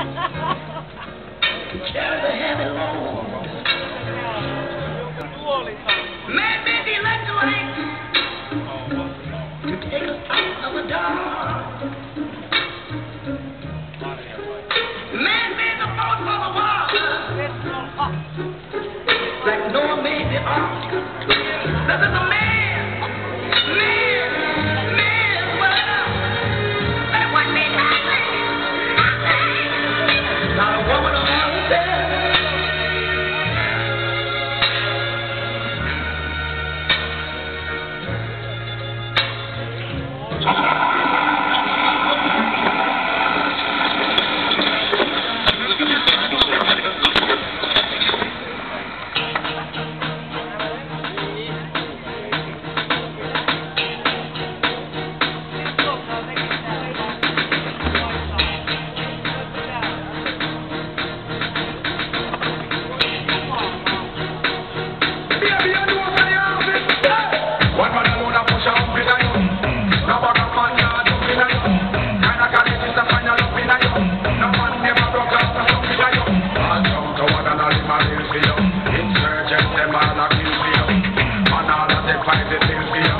Carry the heavy load. Man made the electrolyte to take us out of. Man the boat for the water. Like Noah made the. This is a man. Man. Insurgents, them all accuse you. And all of the fight, they feel